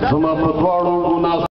Vamos aprovar.